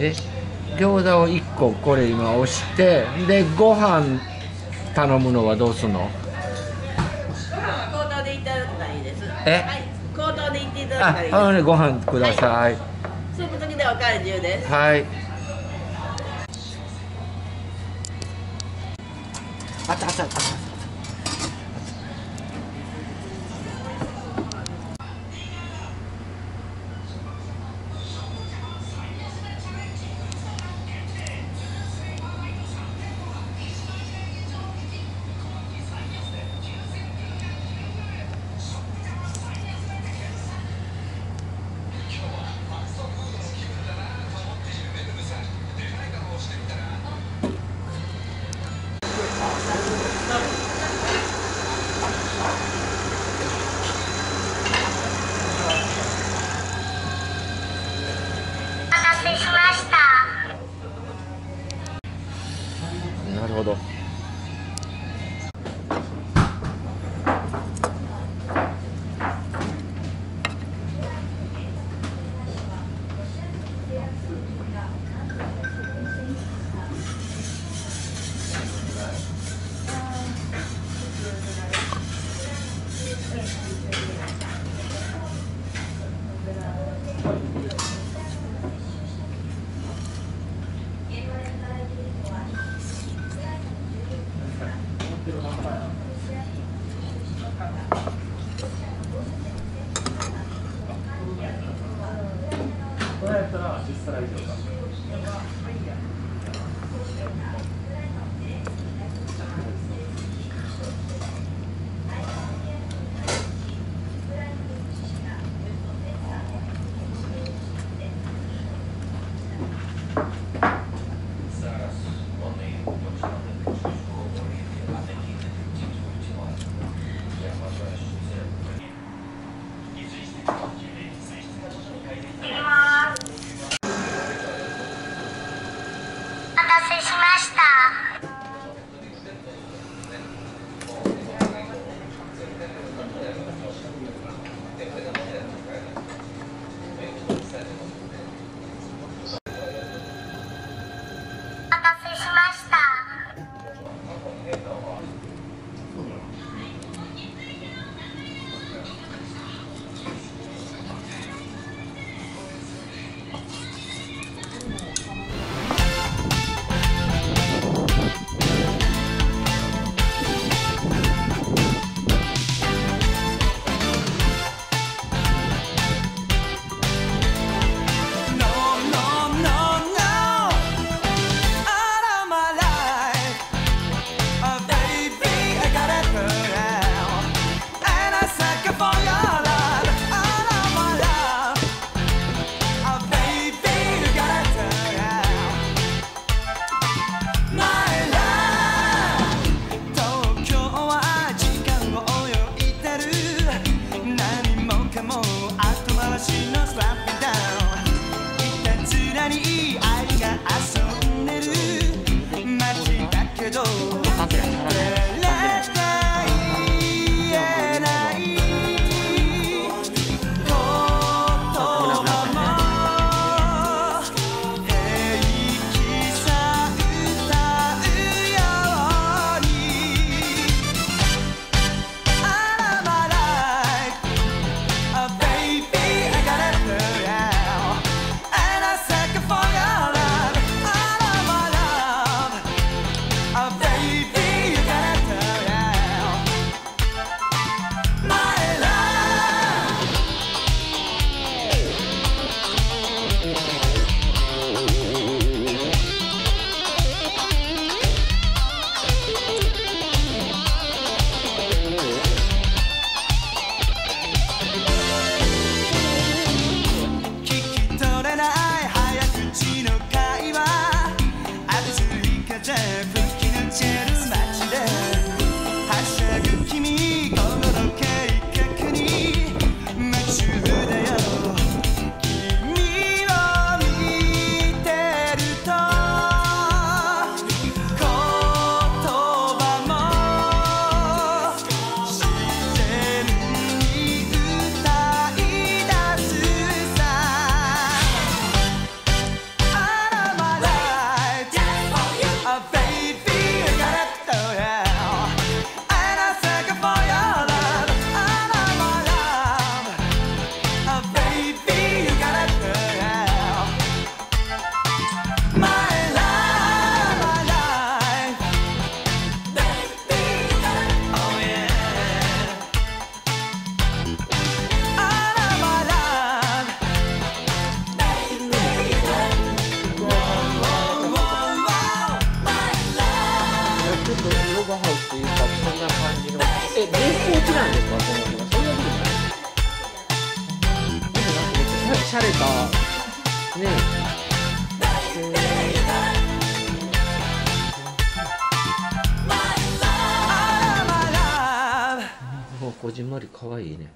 え餃子を1個これ今押してでご飯頼むのはどうすんの？口頭でいただくのがいいです。え？はい。口頭で言っていただいいです。あのねご飯ください。スープ付きでおかわり自由です。はい。あったあったあったなるほど。しゃれたね。えこじんまりかわいいね。